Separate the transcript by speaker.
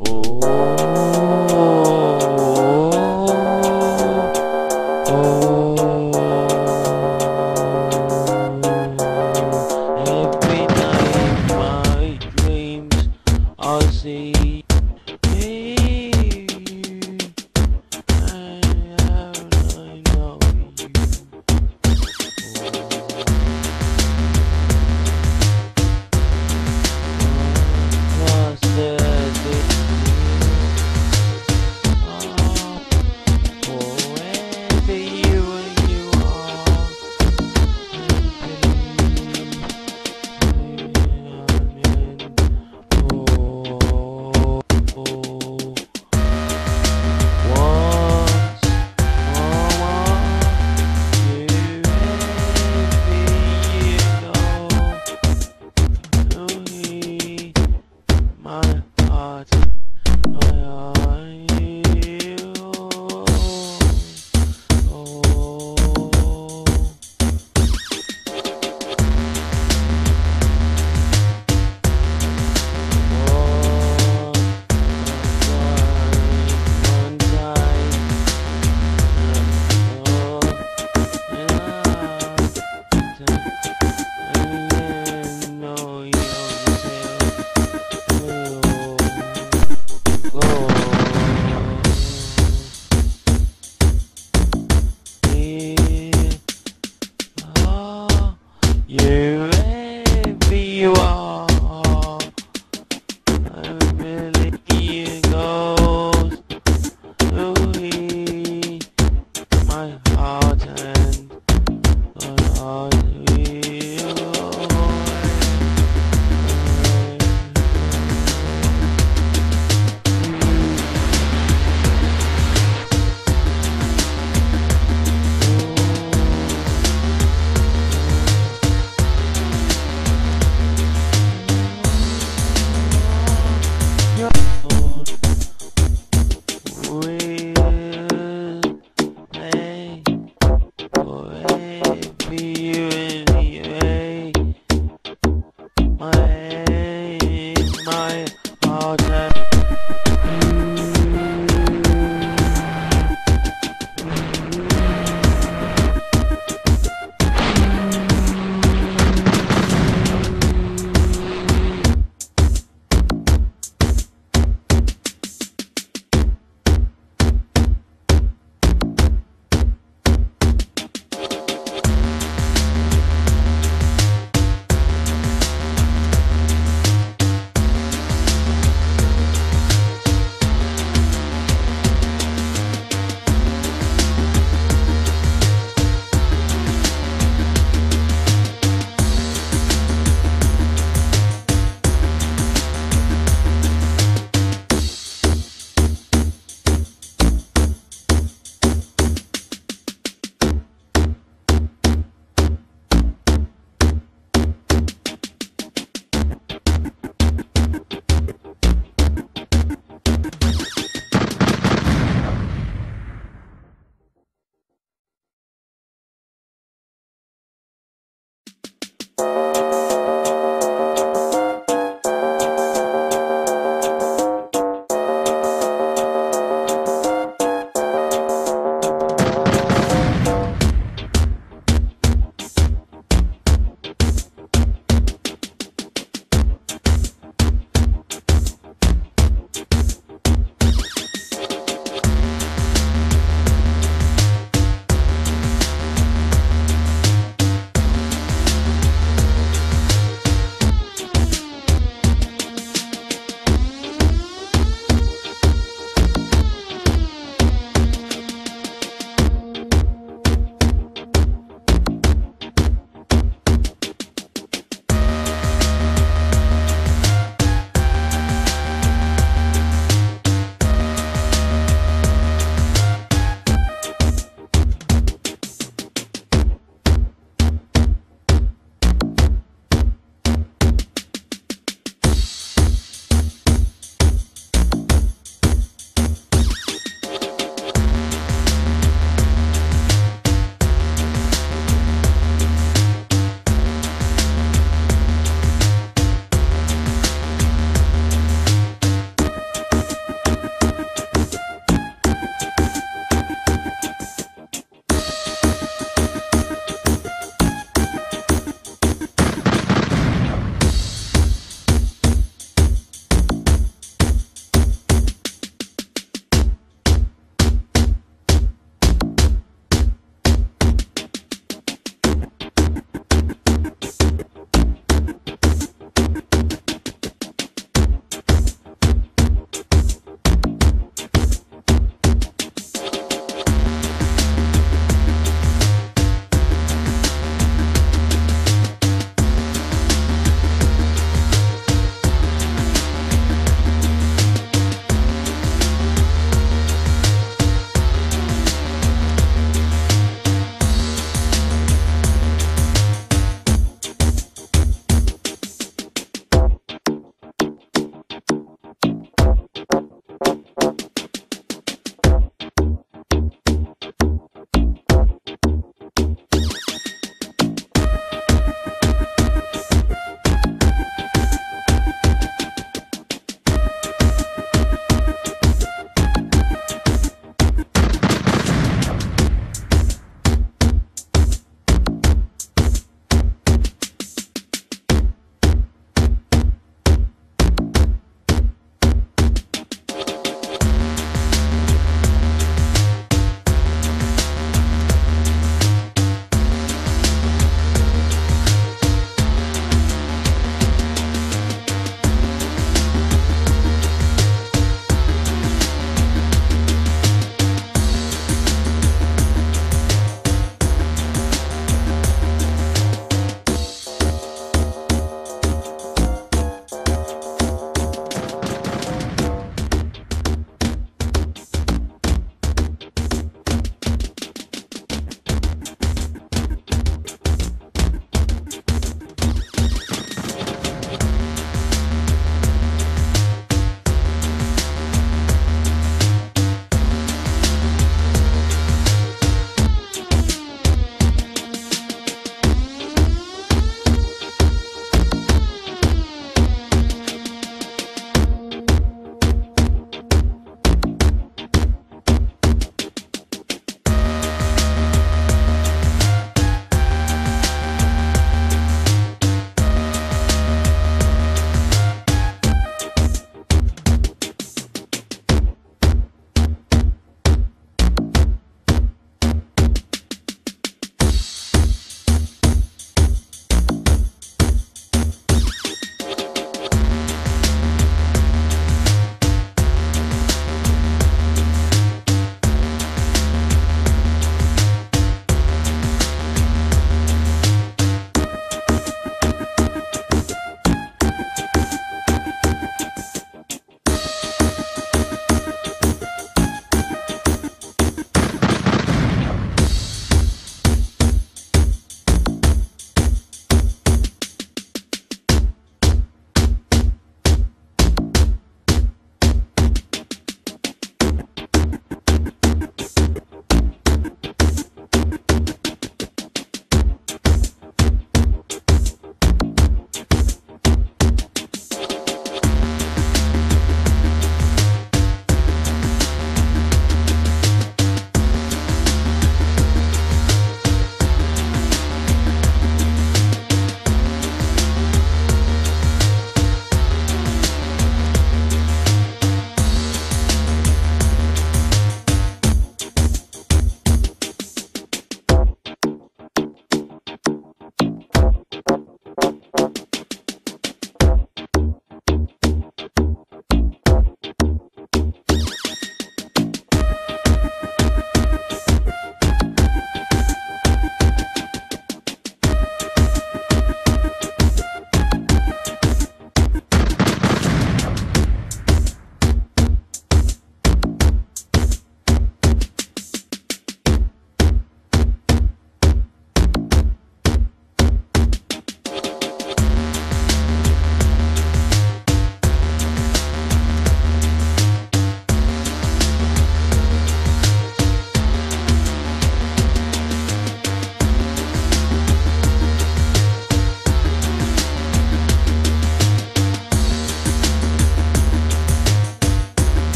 Speaker 1: Every my heart. You